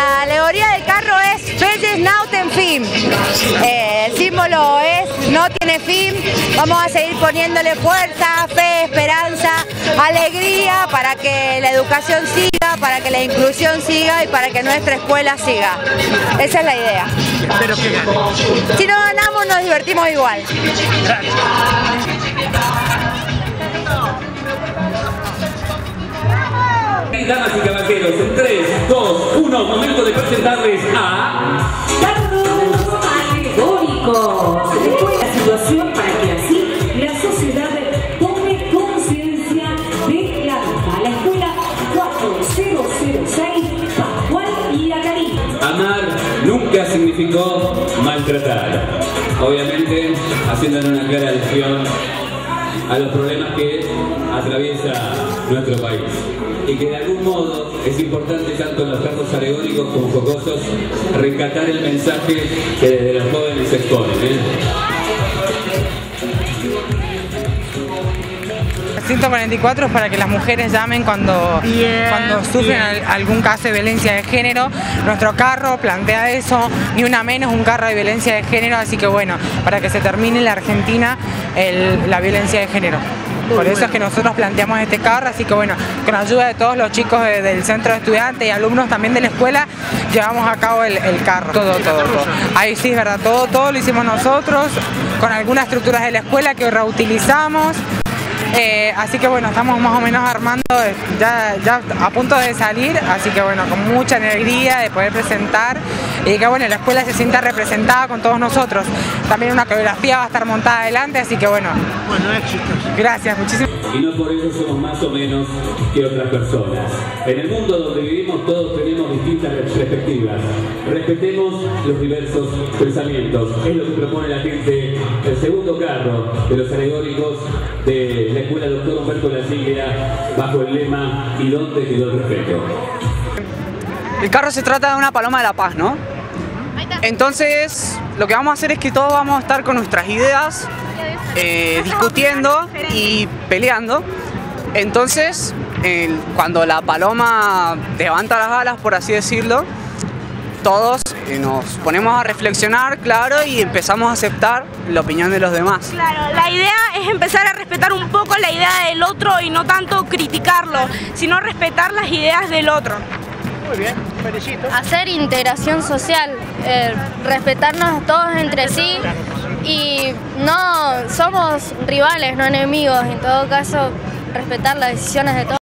la alegoría del carro es Felles Nauten Fin. Eh, el símbolo es no tiene fin. Vamos a seguir poniéndole fuerza, fe, esperanza, alegría para que la educación siga, para que la inclusión siga y para que nuestra escuela siga. Esa es la idea. Espero que gane. Si no ganamos nos divertimos igual. Damas en 3, 2, 1, momento de presentarles a... Carros alegóricos. Después la situación para que así la sociedad tome conciencia de la misma. La escuela 4006 Pascual y Acarí. Amar nunca significó maltratar. Obviamente, haciendo una clara alusión a los problemas que atraviesa nuestro país. Y que de algún modo es importante, tanto en los casos alegóricos como jocosos, rescatar el mensaje que desde los jóvenes se exponen. ¿eh? 144 es para que las mujeres llamen cuando, cuando sufren al- algún caso de violencia de género. Nuestro carro plantea eso, ni una menos un carro de violencia de género, así que bueno, para que se termine en la Argentina el- la violencia de género. Por eso es que nosotros planteamos este carro, así que bueno, con ayuda de todos los chicos de- del centro de estudiantes y alumnos también de la escuela, llevamos a cabo el, el carro. Todo, todo, todo. Ahí sí, es verdad, todo, todo lo hicimos nosotros, con algunas estructuras de la escuela que reutilizamos. Eh, así que bueno, estamos más o menos armando, eh, ya, ya a punto de salir, así que bueno, con mucha alegría de poder presentar y que bueno, la escuela se sienta representada con todos nosotros. También una coreografía va a estar montada adelante, así que bueno, Bueno, éxitos. gracias, muchísimas y no por eso somos más o menos que otras personas. En el mundo donde vivimos todos tenemos distintas perspectivas. Respetemos los diversos pensamientos. Es lo que propone la gente, el segundo carro de los alegóricos de la Escuela Doctor Humberto La Siglia bajo el lema ¿Y dónde quedó el respeto? El carro se trata de una paloma de la paz, ¿no? Entonces, lo que vamos a hacer es que todos vamos a estar con nuestras ideas, eh, discutiendo y peleando. Entonces, cuando la paloma levanta las alas, por así decirlo, todos eh, nos ponemos a reflexionar, claro, y empezamos a aceptar la opinión de los demás. Claro, la idea es empezar a respetar un poco la idea del otro y no tanto criticarlo, sino respetar las ideas del otro. Muy bien, felicito. hacer integración social, eh, respetarnos todos entre sí y no somos rivales, no enemigos, en todo caso respetar las decisiones de todos.